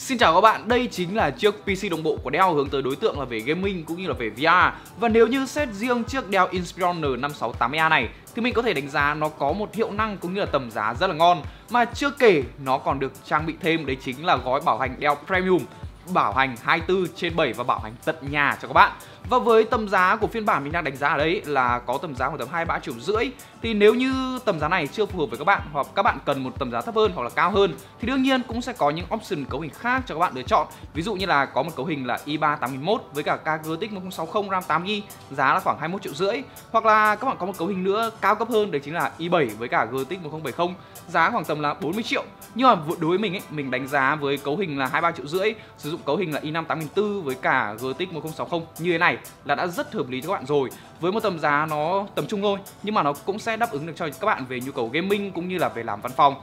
Xin chào các bạn, đây chính là chiếc PC đồng bộ của Dell hướng tới đối tượng là về gaming cũng như là về VR Và nếu như xét riêng chiếc Dell Inspiron N568A này thì mình có thể đánh giá nó có một hiệu năng cũng như là tầm giá rất là ngon. Mà chưa kể nó còn được trang bị thêm đấy chính là gói bảo hành Dell Premium bảo hành 24 trên 7 và bảo hành tận nhà cho các bạn và với tầm giá của phiên bản mình đang đánh giá ở đấy là có tầm giá khoảng tầm 23 triệu rưỡi. Thì nếu như tầm giá này chưa phù hợp với các bạn hoặc các bạn cần một tầm giá thấp hơn hoặc là cao hơn Thì đương nhiên cũng sẽ có những option cấu hình khác cho các bạn lựa chọn. Ví dụ như là có một cấu hình là i3 8001 với cả KGTX 1060 RAM 8GB giá là khoảng 21 triệu rưỡi. Hoặc là các bạn có một cấu hình nữa cao cấp hơn đấy chính là i7 với cả GTX 1070 giá khoảng tầm là 40 triệu. Nhưng mà đối với mình ấy, mình đánh giá với cấu hình là 23 triệu rưỡi Sử dụng cấu hình là i5 8004 với cả GTX 1060 như thế này là đã rất hợp lý cho các bạn rồi. Với một tầm giá nó tầm trung thôi, nhưng mà nó cũng sẽ đáp ứng được cho các bạn về nhu cầu gaming cũng như là về làm văn phòng.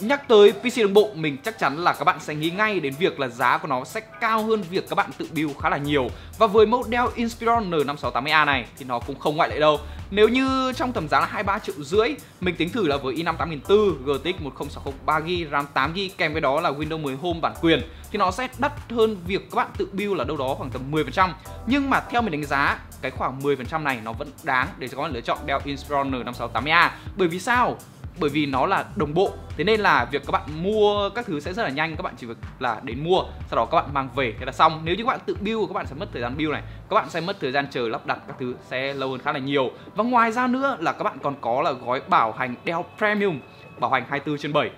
Nhắc tới PC đồng bộ, mình chắc chắn là các bạn sẽ nghĩ ngay đến việc là giá của nó sẽ cao hơn việc các bạn tự build khá là nhiều. Và với mẫu Dell Inspiron N568A này thì nó cũng không ngoại lệ đâu. Nếu như trong tầm giá là 23 triệu rưỡi, Mình tính thử là với i5 8400 GTX 1060 3GB RAM 8GB kèm với đó là Windows 10 Home bản quyền, Thì nó sẽ đắt hơn việc các bạn tự build là đâu đó khoảng tầm 10% Nhưng mà theo mình đánh giá, cái khoảng 10% này nó vẫn đáng để cho các bạn lựa chọn Dell Inspiron N568A Bởi vì sao? Bởi vì nó là đồng bộ. Thế nên là việc các bạn mua các thứ sẽ rất là nhanh, các bạn chỉ việc là đến mua, sau đó các bạn mang về, thế là xong. Nếu như các bạn tự build, các bạn sẽ mất thời gian build này. Các bạn sẽ mất thời gian chờ lắp đặt các thứ, sẽ lâu hơn khá là nhiều. Và ngoài ra nữa là các bạn còn có là gói bảo hành Dell Premium, bảo hành 24 trên 7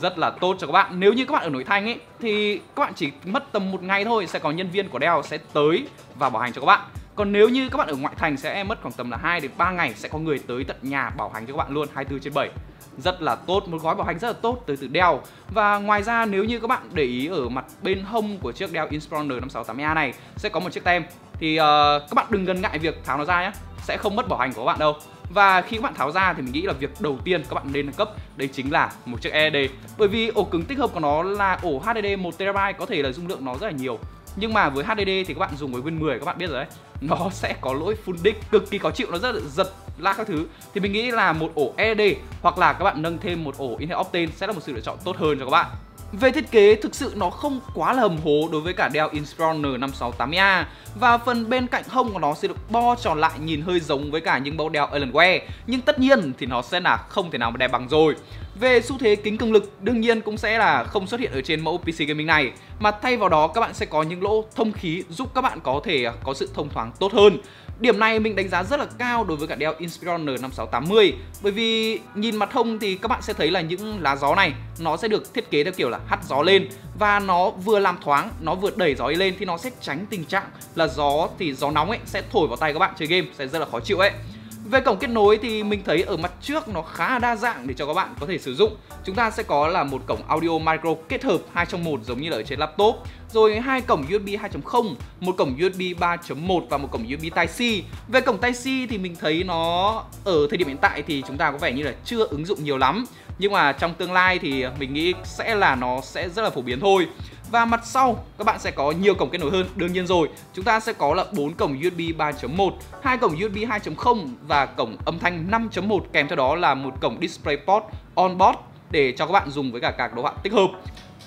rất là tốt cho các bạn. Nếu như các bạn ở nội thành ấy, thì các bạn chỉ mất tầm một ngày thôi, sẽ có nhân viên của Dell sẽ tới và bảo hành cho các bạn còn nếu như các bạn ở ngoại thành sẽ mất khoảng tầm là 2 đến 3 ngày sẽ có người tới tận nhà bảo hành cho các bạn luôn 24 trên 7 rất là tốt một gói bảo hành rất là tốt tới từ Dell và ngoài ra nếu như các bạn để ý ở mặt bên hông của chiếc Dell Inspiron N568A này sẽ có một chiếc tem. Thì uh, các bạn đừng ngần ngại việc tháo nó ra nhé sẽ không mất bảo hành của các bạn đâu. Và khi các bạn tháo ra thì mình nghĩ là việc đầu tiên các bạn nên nâng cấp đấy chính là một chiếc SSD bởi vì ổ cứng tích hợp của nó là ổ HDD 1TB có thể là dung lượng nó rất là nhiều nhưng mà với HDD thì các bạn dùng với Win 10 các bạn biết rồi đấy. Nó sẽ có lỗi full disk cực kỳ khó chịu nó rất là giật lag các thứ. Thì mình nghĩ là một ổ SSD hoặc là các bạn nâng thêm một ổ Intel Optane sẽ là một sự lựa chọn tốt hơn cho các bạn. Về thiết kế, thực sự nó không quá là hầm hố đối với cả Dell Inspiron N568A Và phần bên cạnh hông của nó sẽ được bo tròn lại nhìn hơi giống với cả những mẫu Dell Alienware Nhưng tất nhiên thì nó sẽ là không thể nào mà đẹp bằng rồi về xu thế kính cường lực đương nhiên cũng sẽ là không xuất hiện ở trên mẫu PC gaming này mà thay vào đó các bạn sẽ có những lỗ thông khí giúp các bạn có thể à, có sự thông thoáng tốt hơn. Điểm này mình đánh giá rất là cao đối với cả Dell Inspiron N5680 bởi vì nhìn mặt thông thì các bạn sẽ thấy là những lá gió này nó sẽ được thiết kế theo kiểu là hắt gió lên và nó vừa làm thoáng, nó vừa đẩy gió lên thì nó sẽ tránh tình trạng là gió thì gió nóng ấy sẽ thổi vào tay các bạn chơi game sẽ rất là khó chịu ấy. Về cổng kết nối thì mình thấy ở mặt trước nó khá đa dạng để cho các bạn có thể sử dụng. Chúng ta sẽ có là một cổng audio micro kết hợp 2 trong 1 giống như là ở trên laptop, rồi hai cổng USB 2.0, một cổng USB 3.1 và một cổng USB Type-C. Về cổng Type-C thì mình thấy nó ở thời điểm hiện tại thì chúng ta có vẻ như là chưa ứng dụng nhiều lắm, nhưng mà trong tương lai thì mình nghĩ sẽ là nó sẽ rất là phổ biến thôi. Và mặt sau các bạn sẽ có nhiều cổng kết nối hơn. Đương nhiên rồi. Chúng ta sẽ có là 4 cổng USB 3.1, hai cổng USB 2.0 và cổng âm thanh 5.1 kèm theo đó là một cổng DisplayPort onboard để cho các bạn dùng với cả các đồ họa tích hợp.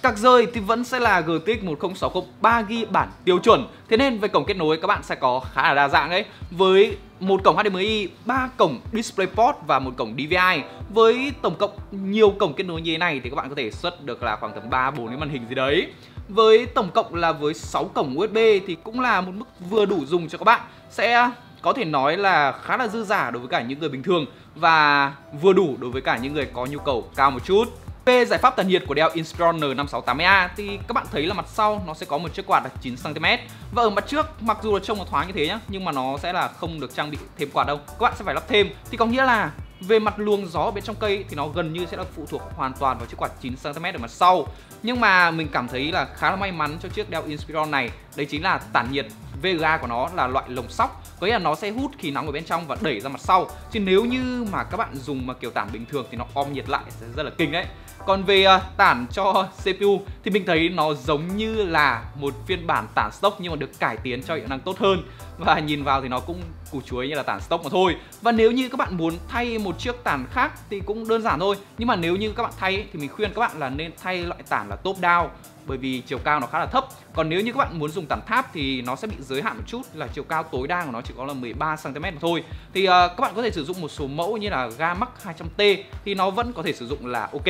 Cạc rơi thì vẫn sẽ là GTX 1060 3GB bản tiêu chuẩn. Thế nên về cổng kết nối các bạn sẽ có khá là đa dạng đấy Với một cổng HDMI, 3 cổng DisplayPort và một cổng DVI Với tổng cộng nhiều cổng kết nối như thế này thì các bạn có thể xuất được là khoảng tầm 3 4 cái màn hình gì đấy với tổng cộng là với 6 cổng USB thì cũng là một mức vừa đủ dùng cho các bạn. Sẽ có thể nói là khá là dư giả đối với cả những người bình thường Và vừa đủ đối với cả những người có nhu cầu cao một chút. Về giải pháp tản nhiệt của Dell Inspiron N568A thì các bạn thấy là mặt sau nó sẽ có một chiếc quạt là 9cm Và ở mặt trước, mặc dù là trông nó thoáng như thế nhá, Nhưng mà nó sẽ là không được trang bị thêm quạt đâu. Các bạn sẽ phải lắp thêm. Thì có nghĩa là về mặt luồng gió bên trong cây thì nó gần như sẽ là phụ thuộc hoàn toàn vào chiếc quạt 9cm ở mặt sau. Nhưng mà mình cảm thấy là khá là may mắn cho chiếc Dell Inspiron này. Đấy chính là tản nhiệt VGA của nó là loại lồng sóc. Có nghĩa là nó sẽ hút khí nóng ở bên trong và đẩy ra mặt sau. Chứ nếu như mà các bạn dùng mà kiểu tản bình thường thì nó om nhiệt lại sẽ rất là kinh đấy. Còn về uh, tản cho CPU thì mình thấy nó giống như là một phiên bản tản stock nhưng mà được cải tiến cho hiệu năng tốt hơn. Và nhìn vào thì nó cũng củ chuối như là tản stock mà thôi. Và nếu như các bạn muốn thay một chiếc tản khác thì cũng đơn giản thôi. Nhưng mà nếu như các bạn thay thì mình khuyên các bạn là nên thay loại tản là top down bởi vì chiều cao nó khá là thấp. Còn nếu như các bạn muốn dùng tản tháp thì nó sẽ bị giới hạn một chút là chiều cao tối đa của nó chỉ có là 13 cm mà thôi. Thì uh, các bạn có thể sử dụng một số mẫu như là ga Max 200T thì nó vẫn có thể sử dụng là ok.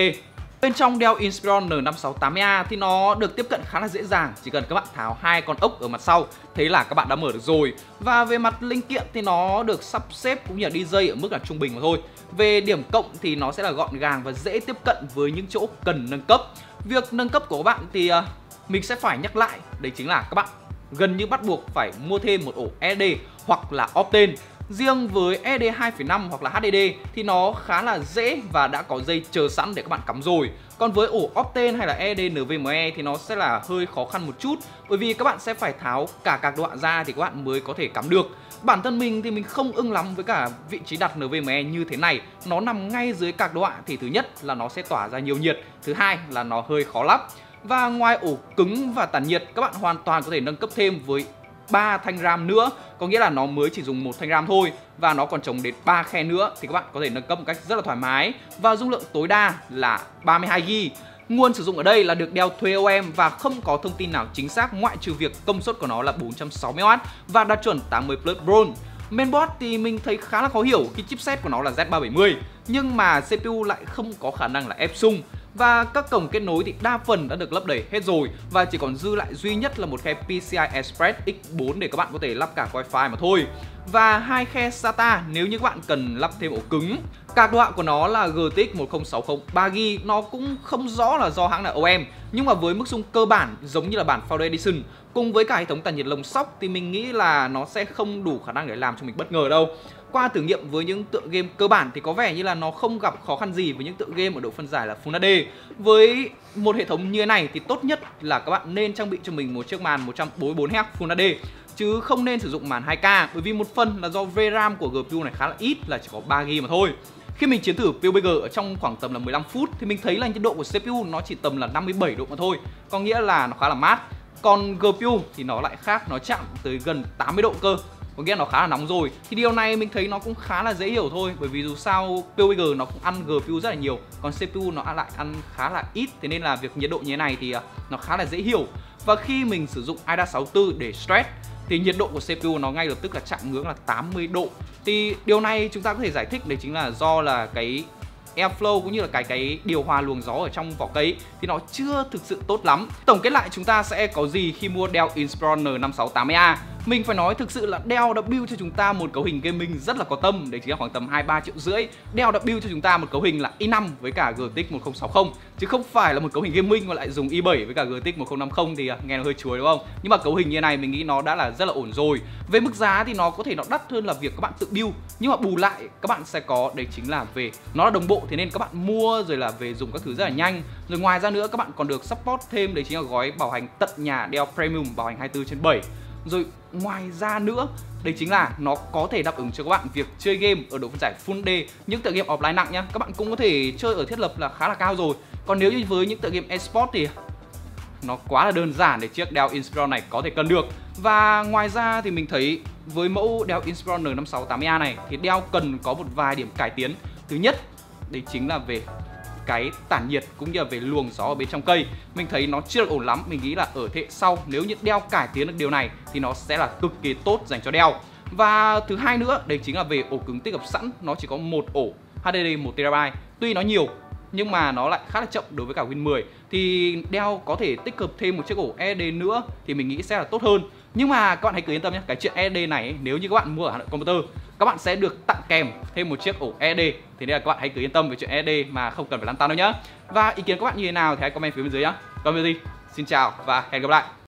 Bên trong đeo Inspiron N568A thì nó được tiếp cận khá là dễ dàng Chỉ cần các bạn tháo hai con ốc ở mặt sau Thế là các bạn đã mở được rồi. Và về mặt linh kiện thì nó được sắp xếp cũng như là đi dây ở mức là trung bình mà thôi. Về điểm cộng thì nó sẽ là gọn gàng và dễ tiếp cận với những chỗ cần nâng cấp. Việc nâng cấp của các bạn thì uh, mình sẽ phải nhắc lại Đấy chính là các bạn gần như bắt buộc phải mua thêm một ổ SD hoặc là Optane Riêng với ED 2.5 hoặc là HDD thì nó khá là dễ và đã có dây chờ sẵn để các bạn cắm rồi. Còn với ổ Optane hay là ED NVMe thì nó sẽ là hơi khó khăn một chút bởi vì các bạn sẽ phải tháo cả các đoạn ra thì các bạn mới có thể cắm được. Bản thân mình thì mình không ưng lắm với cả vị trí đặt NVMe như thế này. Nó nằm ngay dưới các đoạn thì thứ nhất là nó sẽ tỏa ra nhiều nhiệt, thứ hai là nó hơi khó lắp. Và ngoài ổ cứng và tản nhiệt, các bạn hoàn toàn có thể nâng cấp thêm với 3 thanh RAM nữa. Có nghĩa là nó mới chỉ dùng một thanh RAM thôi và nó còn chống đến 3 khe nữa thì các bạn có thể nâng cấp một cách rất là thoải mái. Và dung lượng tối đa là 32 GB Nguồn sử dụng ở đây là được đeo thuê OEM và không có thông tin nào chính xác, ngoại trừ việc công suất của nó là 460W và đạt chuẩn 80 Plus Bronze. Mainboard thì mình thấy khá là khó hiểu khi chipset của nó là Z370 nhưng mà CPU lại không có khả năng là ép sung và các cổng kết nối thì đa phần đã được lấp đầy hết rồi và chỉ còn dư lại duy nhất là một khe PCI Express X4 để các bạn có thể lắp cả Wi-Fi mà thôi. Và hai khe SATA nếu như các bạn cần lắp thêm ổ cứng. Card đoạn của nó là GTX 1060 3GB, nó cũng không rõ là do hãng nào OEM, nhưng mà với mức dung cơ bản giống như là bản Founder Edition cùng với cả hệ thống tản nhiệt lồng sóc thì mình nghĩ là nó sẽ không đủ khả năng để làm cho mình bất ngờ đâu qua thử nghiệm với những tựa game cơ bản thì có vẻ như là nó không gặp khó khăn gì với những tựa game ở độ phân giải là Full HD. Với một hệ thống như thế này thì tốt nhất là các bạn nên trang bị cho mình một chiếc màn 144Hz Full HD chứ không nên sử dụng màn 2K bởi vì một phần là do VRAM của GPU này khá là ít là chỉ có 3GB mà thôi. Khi mình chiến thử PUBG ở trong khoảng tầm là 15 phút thì mình thấy là nhiệt độ của CPU nó chỉ tầm là 57 độ mà thôi. Có nghĩa là nó khá là mát. Còn GPU thì nó lại khác, nó chạm tới gần 80 độ cơ có nghĩa nó khá là nóng rồi. Thì điều này mình thấy nó cũng khá là dễ hiểu thôi. Bởi vì dù sao PUBG nó cũng ăn GPU rất là nhiều. Còn CPU nó lại ăn khá là ít. Thế nên là việc nhiệt độ như thế này thì à, nó khá là dễ hiểu. Và khi mình sử dụng IDA 64 để stress, thì nhiệt độ của CPU nó ngay lập tức là chạm ngưỡng là 80 độ. Thì điều này chúng ta có thể giải thích đấy chính là do là cái airflow cũng như là cái cái điều hòa luồng gió ở trong vỏ cây thì nó chưa thực sự tốt lắm. Tổng kết lại chúng ta sẽ có gì khi mua Dell Inspiron N568A? Mình phải nói thực sự là Dell đã build cho chúng ta một cấu hình gaming rất là có tâm, Đấy chính là khoảng tầm 2-3 triệu rưỡi. Dell đã build cho chúng ta một cấu hình là i5 với cả GTX 1060 Chứ không phải là một cấu hình gaming mà lại dùng i7 với cả GTX 1050 thì à, nghe nó hơi chuối đúng không? Nhưng mà cấu hình như này mình nghĩ nó đã là rất là ổn rồi. Về mức giá thì nó có thể nó đắt hơn là việc các bạn tự build, Nhưng mà bù lại các bạn sẽ có, đấy chính là về, Nó là đồng bộ thế nên các bạn mua rồi là về dùng các thứ rất là nhanh. Rồi ngoài ra nữa các bạn còn được support thêm, đấy chính là gói bảo hành tận nhà Dell Premium bảo hành 24 trên 7 rồi ngoài ra nữa, đây chính là nó có thể đáp ứng cho các bạn việc chơi game ở độ phân giải Full HD những tựa game offline nặng nhá. Các bạn cũng có thể chơi ở thiết lập là khá là cao rồi. Còn nếu như với những tựa game esports thì nó quá là đơn giản để chiếc Dell Inspiron này có thể cân được. Và ngoài ra thì mình thấy với mẫu Dell Inspiron N5680A này thì Dell cần có một vài điểm cải tiến. Thứ nhất, đấy chính là về cái tản nhiệt cũng như là về luồng gió ở bên trong cây. Mình thấy nó chưa được ổn lắm, mình nghĩ là ở thế hệ sau, nếu như đeo cải tiến được điều này thì nó sẽ là cực kỳ tốt dành cho đeo. Và thứ hai nữa, đấy chính là về ổ cứng tích hợp sẵn, nó chỉ có một ổ HDD 1 TB tuy nó nhiều, nhưng mà nó lại khá là chậm đối với cả Win 10 thì đeo có thể tích hợp thêm một chiếc ổ SSD nữa thì mình nghĩ sẽ là tốt hơn. Nhưng mà các bạn hãy cứ yên tâm nhé, cái chuyện SSD này nếu như các bạn mua ở Hà Nội Computer các bạn sẽ được tặng kèm thêm một chiếc ổ ED thì nên là các bạn hãy cứ yên tâm về chuyện ED mà không cần phải lăn tăn đâu nhá. Và ý kiến các bạn như thế nào thì hãy comment phía bên dưới nhá. Còn bây giờ xin chào và hẹn gặp lại.